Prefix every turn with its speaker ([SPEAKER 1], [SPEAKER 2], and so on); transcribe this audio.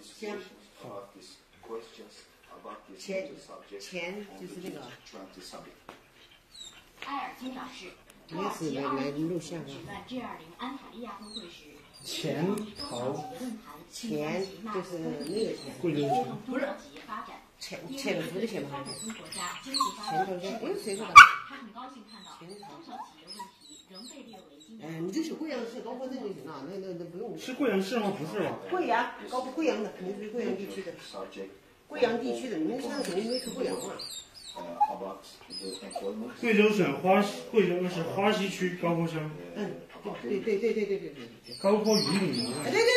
[SPEAKER 1] 行。前前就是那个
[SPEAKER 2] 埃尔金表示。开始来来录像啊。举办 G20 安塔利亚峰会时。
[SPEAKER 3] 前
[SPEAKER 2] 头
[SPEAKER 1] 前就是那个。
[SPEAKER 2] 不是。前前头都先不来了。
[SPEAKER 1] 前头，我认识
[SPEAKER 2] 他。
[SPEAKER 1] 哎，你这是贵阳市高坡镇就行了，那那那不用。
[SPEAKER 3] 是贵阳市吗？不是吧？
[SPEAKER 1] 贵阳，高贵阳的，肯定是贵阳地区的。贵阳地区的，你们现在肯定没去贵阳嘛？
[SPEAKER 3] 贵州省花溪，贵州那是花溪区高坡乡，
[SPEAKER 1] 嗯，对对对对对对对对。
[SPEAKER 3] 高坡榆林。
[SPEAKER 1] 哎，对对对。